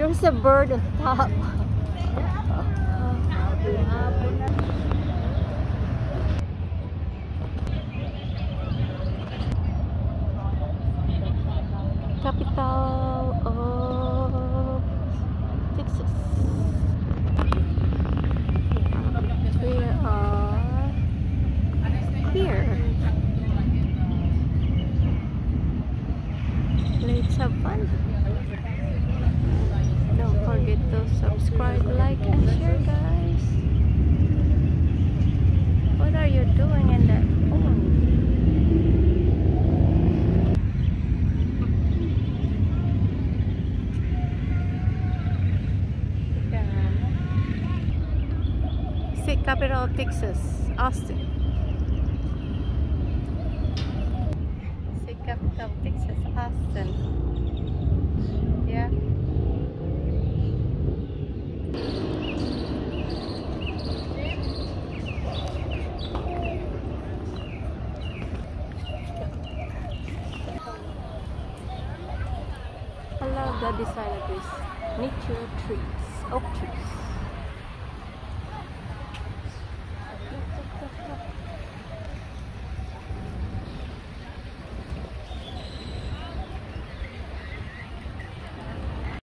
There's a bird on top. Capital of Texas. We are here. Let's have fun. Subscribe, like, and share, guys. What are you doing in that? State capital of Texas, Austin. State capital Texas, Austin. The design of this nature trees, oak trees.